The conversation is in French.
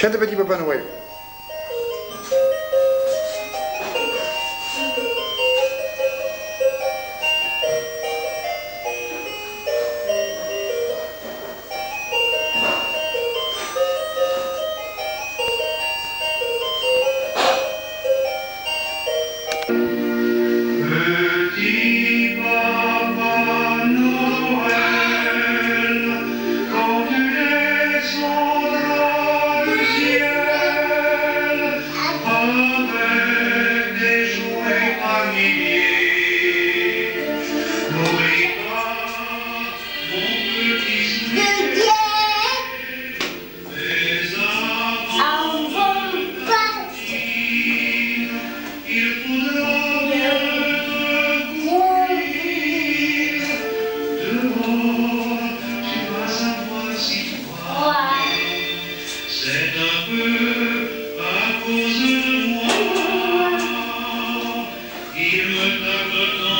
Send the baby Papai d'un peu à cause de moi, il me tape le temps.